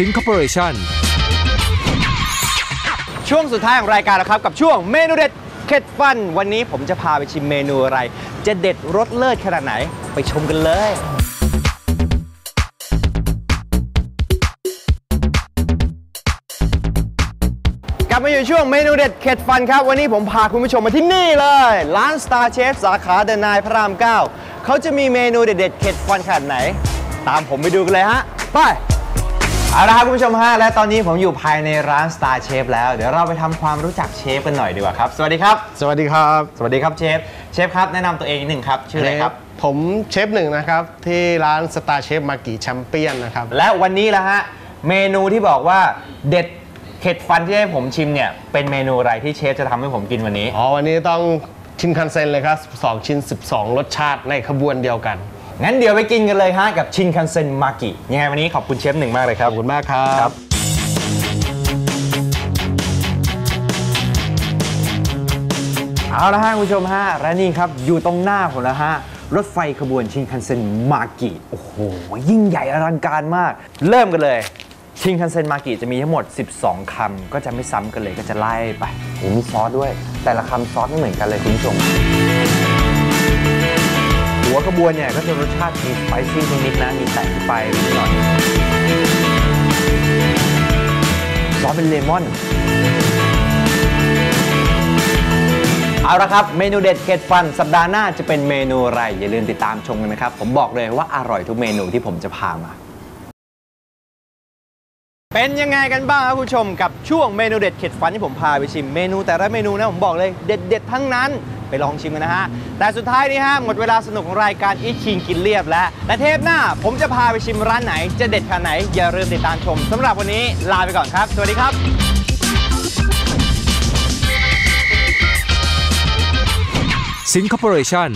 สิงค Corporation ช่วงสุดท้ายของรายการแล้วครับ กับช่วงเมนูเด็ดเข็ดฟัน วันนี้ผมจะพาไปชิมเมนูอะไร จะเด็ดรสเลิศขนาดไหนไปชมกันเลย กลับมาอยู่ช่วงเมนูเด็ดเข็ดฟันครับ วันนี้ผมพาคุณผู้ชมมาที่นี่เลย ร้าน Star Chef สาขาเดนายพระราม 9 เขาจะมีเมนูเด็ดๆเข็ดฟันขนาดไหน ตามผมไปดูกันเลยฮะ ไป เอาละครับคุณผู้ชมฮะและตอนนี้ผมอยู่ภายในร้าน Star Chef แล้วเดี๋ยวเราไปทำความรู้จักเชฟกันหน่อยดีกว่าครับ สวัสดีครับ สวัสดีครับสวัสดีครับเชฟเชฟครับแนะนำตัวเองนิดหนึ่งครับชื่ออะไรครับ ผมเชฟหนึ่งนะครับ ที่ร้านสตาร์เชฟมากิแชมเปี้ยนนะครับ และวันนี้ละฮะเมนูที่บอกว่าเด็ดเข็ดฟันที่ให้ผมชิมเนี่ยเป็นเมนูอะไรที่เชฟจะทำให้ผมกินวันนี้ อ๋อ วันนี้ต้องชินคันเซ็นเลยครับ2ชิ้น 12 รสชาติในขบวนเดียวกัน งั้นเดี๋ยวไปกินกันเลยฮะกับชินคันเซ็นมากิยังไงวันนี้ขอบคุณเชฟหนึ่งมากเลยคขรัอบบคุณมากครับครับเอาละฮะคุณผู้ชมฮะและนี่ครับอยู่ตรงหน้าผมแล้วฮะรถไฟขบวนชินคันเซ็นมากิโอ้โหยิ่งใหญ่อลังการมาก เริ่มกันเลยชินคันเซ็นมากิจะมีทั้งหมด 12คำก็จะไม่ซ้ำกันเลยก็จะไล่ไปโอ้มีซอสด้วย แต่ละคำซอสไม่เหมือนกันเลยคุณผู้ชม หัวขบวนเนี่ยก็จะรสชาติมีสไปซี่นิดๆนะ มีแต่งไปนิดหน่อยซอสเป็นเลมอน เอาละครับ เมนูเด็ดเข็ดฟัน สัปดาห์หน้าจะเป็นเมนูอะไร อย่าลืมติดตามชมกันนะครับ ผมบอกเลยว่าอร่อยทุกเมนูที่ผมจะพามา เป็นยังไงกันบ้างครับคุณผู้ชมกับช่วงเมนูเด็ดเข็ดฟันที่ผมพาไปชิมเมนูแต่ละเมนูนะผมบอกเลยเด็ด ๆ ทั้งนั้น ไปลองชิมกันนะฮะ แต่สุดท้ายนี้ฮะ หมดเวลาสนุกของรายการอีคิงกินเรียบแล้วและเทปหน้า ผมจะพาไปชิมร้านไหน จะเด็ดขนาดไหน อย่าลืมติดตามชมสำหรับวันนี้ลาไปก่อนครับ สวัสดีครับสิงค Corporation